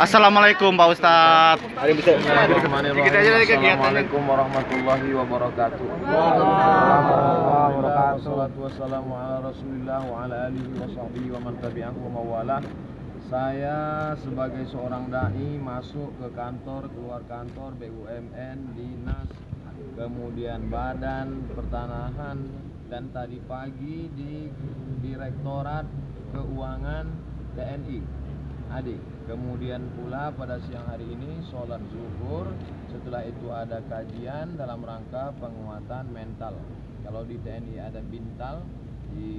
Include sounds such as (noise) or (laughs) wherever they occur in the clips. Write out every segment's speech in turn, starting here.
Assalamualaikum Pak Ustadz. Assalamualaikum warahmatullahi wabarakatuh. Wassalatu wassalamu ala Rasulillah wa ala alihi wa sahbihi wa man tabi'ahu wa mawalah. Saya sebagai seorang dai masuk ke kantor, keluar kantor BUMN, dinas, kemudian badan pertanahan dan tadi pagi di Direktorat Keuangan TNI. Adik, kemudian pula pada siang hari ini sholat zuhur. Setelah itu ada kajian dalam rangka penguatan mental. Kalau di TNI ada bintal Di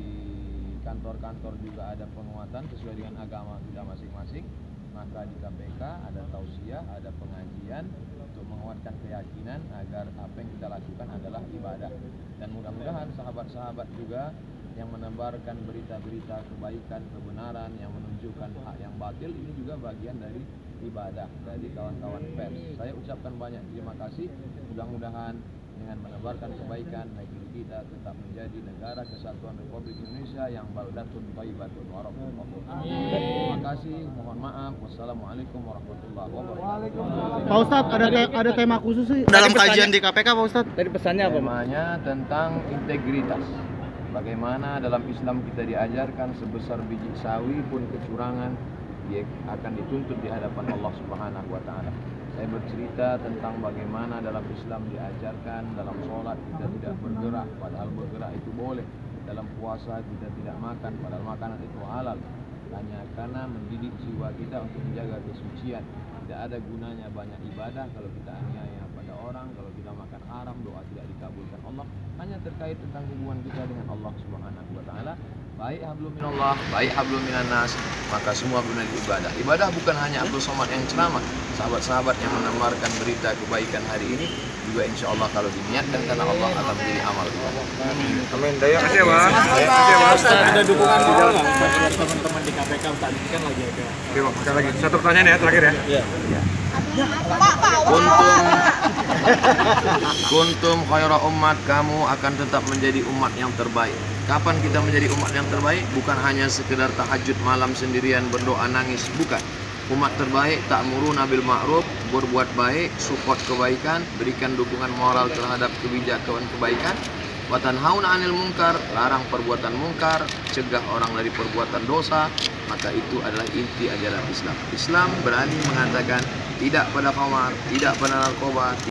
kantor-kantor juga ada penguatan sesuai dengan agama kita masing-masing. Maka di KPK ada tausiah, ada pengajian Untuk menguatkan keyakinan agar apa yang kita lakukan adalah ibadah. Dan mudah-mudahan sahabat-sahabat juga yang menebarkan berita-berita kebaikan, kebenaran, yang menunjukkan hak yang batil ini juga bagian dari ibadah dari kawan-kawan pers. Saya ucapkan banyak terima kasih. Mudah-mudahan dengan menebarkan kebaikan negeri kita tetap menjadi negara kesatuan Republik Indonesia yang baldatun thayyibatun wa Terima kasih, mohon maaf. Wassalamualaikum warahmatullahi wabarakatuh. Pak Ustadz ada te- ada tema khusus sih dalam kajian di KPK Pak Ustadz. Tadi pesannya apa? Temanya tentang integritas. Bagaimana dalam Islam kita diajarkan sebesar biji sawi pun kecurangan dia akan dituntut di hadapan Allah Subhanahu wa taala. Saya bercerita tentang bagaimana dalam Islam diajarkan dalam sholat kita tidak bergerak padahal bergerak itu boleh. Dalam puasa kita tidak makan padahal makanan itu halal. Hanya karena mendidik jiwa kita untuk menjaga kesucian. Tidak ada gunanya banyak ibadah kalau kita aniaya pada orang, kalau kita makan dikabulkan Allah. Hanya terkait tentang hubungan kita dengan Allah Subhanahu wa taala. Baik hablum minallah, baik hablum minannas, maka semua benar ibadah. Ibadah bukan hanya Abdul Somad yang ceramah, sahabat-sahabat yang menebarkan berita kebaikan hari ini juga insya Allah kalau diniatkan karena Allah akan menjadi amal kita. Amin. Daya kasih ya, Bang. Kasih. Ada dukungan moral nggak buat teman-teman di KPK tadi kan lagi ada Oke. Sekali lagi. Satu pertanyaan ya, terakhir ya. Kuntum (laughs) Kuntum khaira umat kamu akan tetap menjadi umat yang terbaik. Kapan kita menjadi umat yang terbaik? Bukan hanya sekedar tahajud malam sendirian berdoa nangis, bukan. Umat terbaik tak bil ma'ruf, berbuat baik, support kebaikan, berikan dukungan moral terhadap kebijakan kebaikan, Watan hauna anil mungkar, larang perbuatan mungkar, cegah orang dari perbuatan dosa, maka itu adalah inti ajaran Islam. Islam berani mengatakan tidak pada khamar, tidak pada narkoba,